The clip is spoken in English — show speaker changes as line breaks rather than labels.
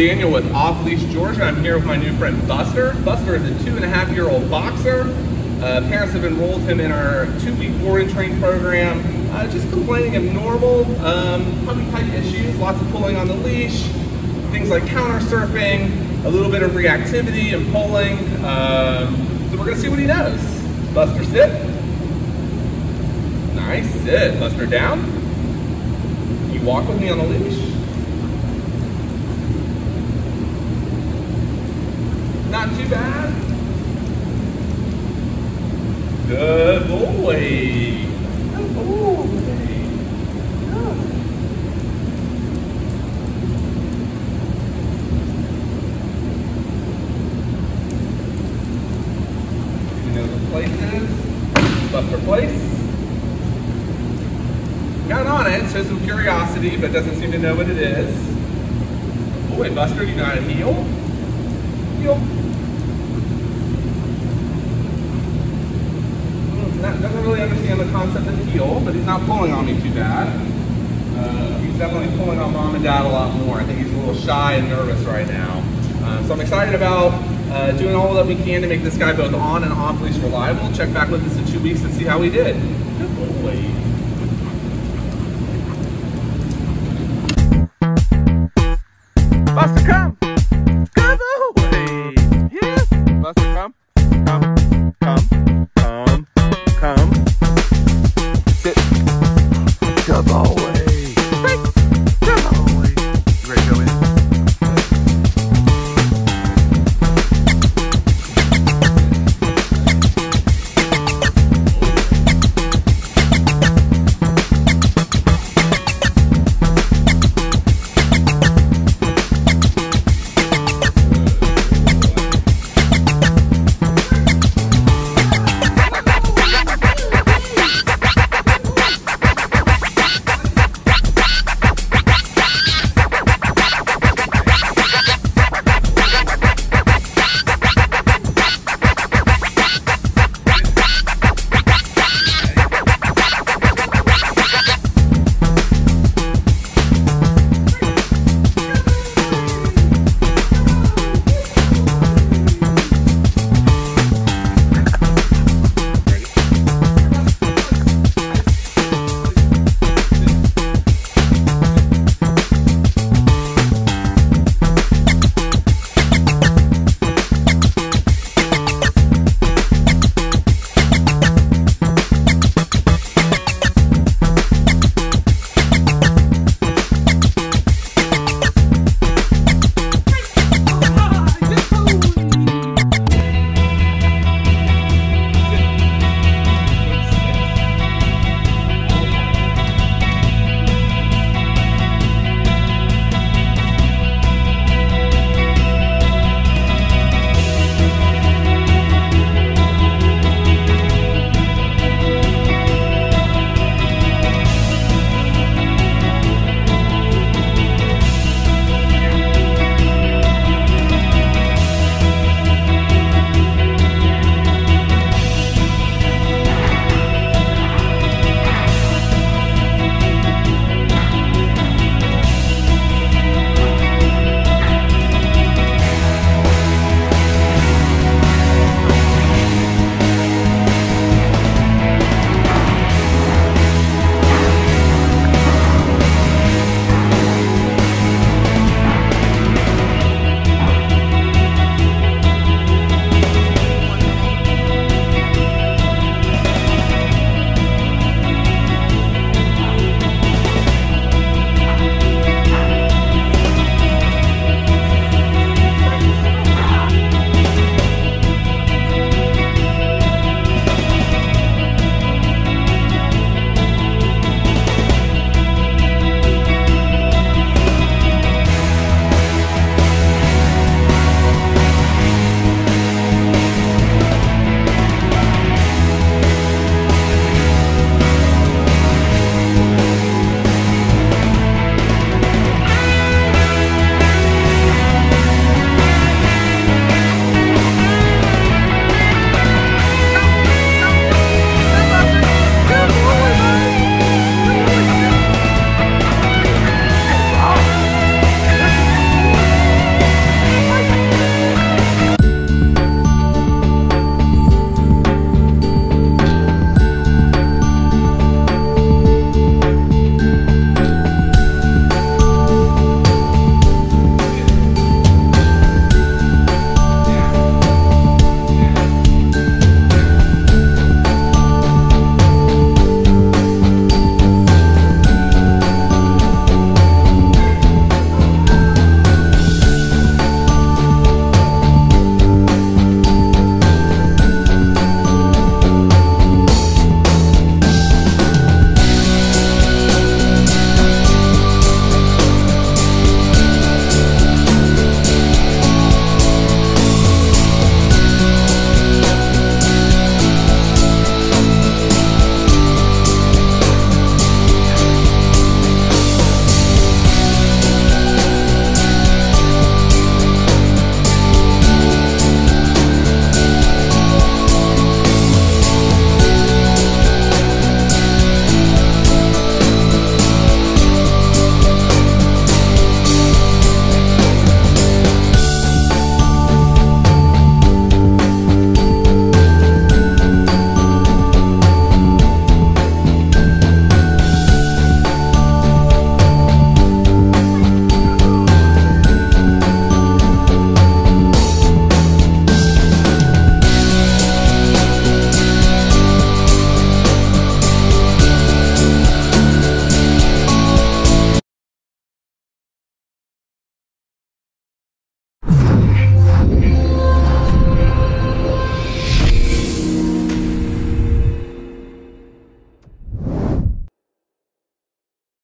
Daniel with Off Leash Georgia. I'm here with my new friend Buster. Buster is a two and a half year old boxer. Uh, parents have enrolled him in our two week board and train program. Uh, just complaining of normal um, puppy type issues, lots of pulling on the leash, things like counter surfing, a little bit of reactivity and pulling. Um, so we're gonna see what he knows. Buster sit. Nice, sit. Buster down. You walk with me on the leash. Not too bad. Good boy. Good boy. You know the place. Got on it, shows some curiosity, but doesn't seem to know what it is. Boy, Buster, you how to heel? Heel. not, doesn't really understand the concept of heel, but he's not pulling on me too bad. Uh, he's definitely pulling on mom and dad a lot more. I think he's a little shy and nervous right now. Uh, so I'm excited about uh, doing all that we can to make this guy both on and off leash reliable. Check back with us in two weeks and see how he did. Good boy.